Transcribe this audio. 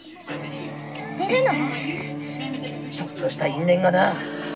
知ってるの？ちょっとした因縁がな。